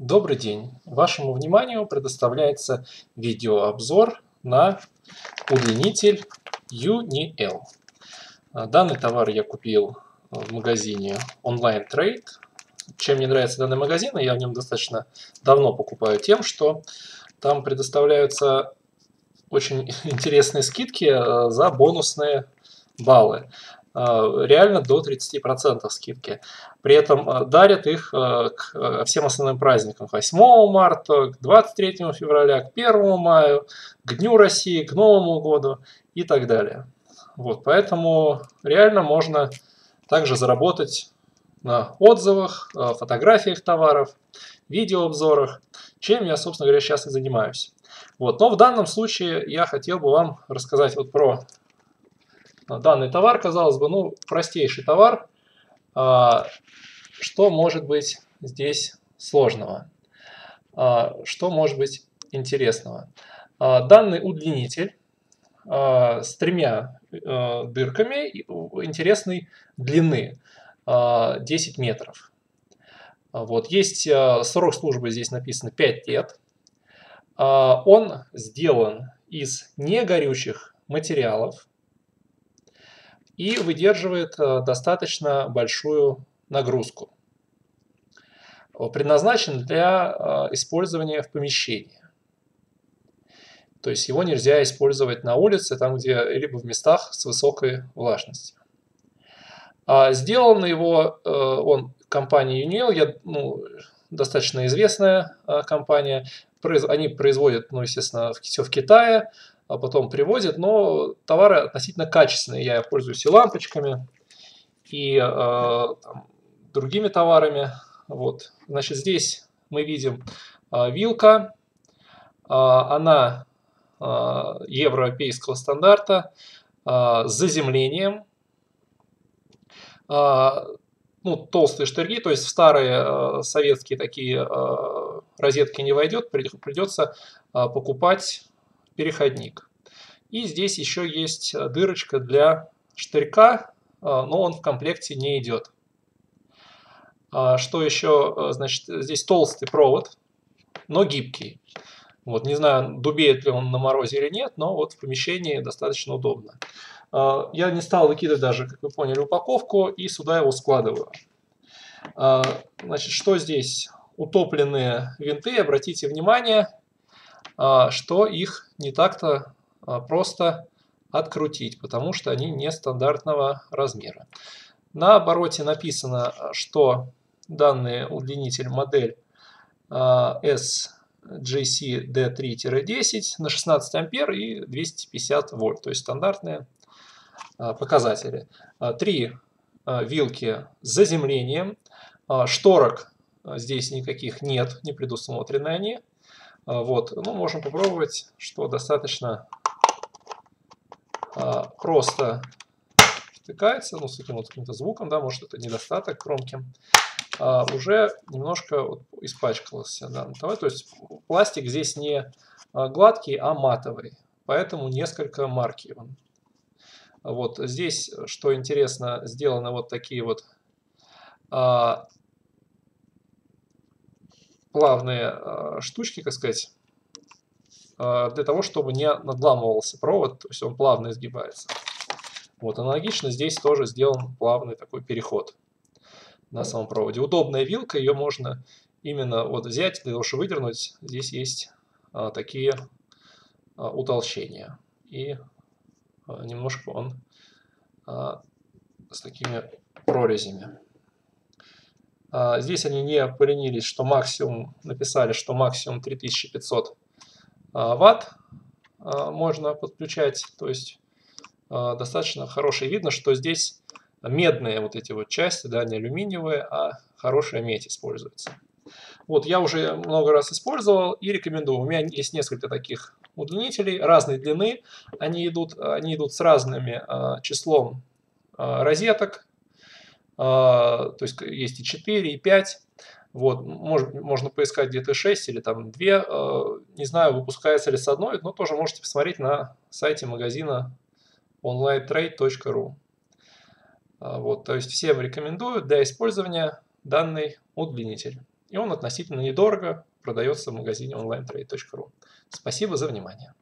Добрый день! Вашему вниманию предоставляется видеообзор на удлинитель UNIL. Данный товар я купил в магазине Online Trade. Чем мне нравится данный магазин, я в нем достаточно давно покупаю тем, что там предоставляются очень интересные скидки э, за бонусные баллы. Э, реально до 30% скидки. При этом э, дарят их э, к всем основным праздникам. 8 марта, к 23 февраля, к 1 мая, к Дню России, к Новому году и так далее. Вот, поэтому реально можно также заработать на отзывах, фотографиях товаров, видеообзорах, чем я, собственно говоря, сейчас и занимаюсь. Вот. Но в данном случае я хотел бы вам рассказать вот про данный товар, казалось бы, ну, простейший товар. А, что может быть здесь сложного? А, что может быть интересного? А, данный удлинитель с тремя дырками интересной длины 10 метров. Вот, есть срок службы, здесь написано 5 лет. Он сделан из негорючих материалов, и выдерживает э, достаточно большую нагрузку. Предназначен для э, использования в помещении. То есть его нельзя использовать на улице, там где либо в местах с высокой влажностью. А сделан его э, он компанией Uniel, я, ну, достаточно известная компания. Они производят, ну, естественно, все в Китае, а потом привозят, но товары относительно качественные. Я пользуюсь и лампочками, и э, там, другими товарами. Вот. Значит, здесь мы видим э, вилка. Э, она э, европейского стандарта э, с заземлением. Э, ну, толстые штырьги, то есть в старые э, советские такие э, розетки не войдет, придется э, покупать переходник. И здесь еще есть э, дырочка для штырька, э, но он в комплекте не идет. А что еще? Э, значит, здесь толстый провод, но гибкий. Вот, не знаю, дубеет ли он на морозе или нет, но вот в помещении достаточно удобно. Я не стал выкидывать даже, как вы поняли, упаковку и сюда его складываю. Значит, что здесь? Утопленные винты, обратите внимание, а, что их не так-то а, просто открутить, потому что они нестандартного размера. На обороте написано, что данный удлинитель модель а, SGC D3-10 на 16 ампер и 250 вольт, то есть стандартные показатели. Три вилки с заземлением, шторок здесь никаких нет, не предусмотрены они. А, вот, ну, можем попробовать, что достаточно а, просто втыкается, ну, с таким вот каким-то звуком, да, может это недостаток кромки, а, уже немножко вот испачкался данный товар. То есть пластик здесь не гладкий, а матовый, поэтому несколько марки он. Вот здесь, что интересно, сделаны вот такие вот плавные э, штучки, как сказать, э, для того, чтобы не надламывался провод, то есть он плавно изгибается. Вот, аналогично здесь тоже сделан плавный такой переход на самом проводе. Удобная вилка, ее можно именно вот взять, для того, чтобы выдернуть, здесь есть а, такие а, утолщения. И а, немножко он а, с такими прорезями. А, здесь они не поленились, что максимум, написали, что максимум 3500 а, ватт а, можно подключать. То есть достаточно хороший. Видно, что здесь медные вот эти вот части, да, не алюминиевые, а хорошая медь используется. Вот, я уже много раз использовал и рекомендую. У меня есть несколько таких удлинителей разной длины. Они идут, они идут с разными числом розеток. А, то есть есть и 4, и 5. Вот, может, можно поискать где-то 6 или там 2. А, не знаю, выпускается ли с одной, но тоже можете посмотреть на сайте магазина onlinetrade.ru. А, вот, то есть всем рекомендую для использования данный удлинитель. и он относительно недорого продается в магазине onlinetrade.ru. Спасибо за внимание.